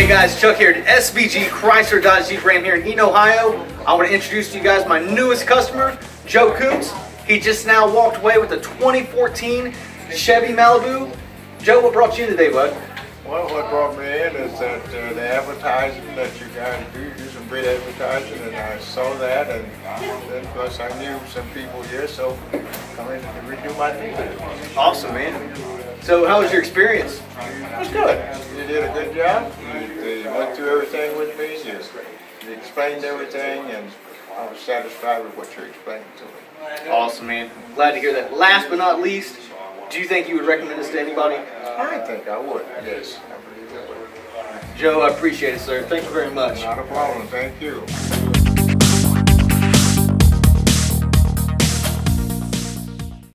Hey guys, Chuck here at SVG Chrysler Dodge Jeep Ram here in Eaton, Ohio. I want to introduce to you guys my newest customer, Joe Coots. He just now walked away with a 2014 Chevy Malibu. Joe, what brought you in today, bud? Well, what brought me in is that uh, the advertising that you guys do, do some great advertising, and I saw that, and then plus I knew some people here, so come in to redo my thing. Awesome, man. So, how was your experience? It was good. You did a good job. Went through everything with me. You, you explained everything, and I was satisfied with what you explained to me. Awesome, man. Glad to hear that. Last but not least, do you think you would recommend this to anybody? I think I would. Yes, I believe I would. Joe, I appreciate it, sir. Thank you very much. Not a problem. Thank you.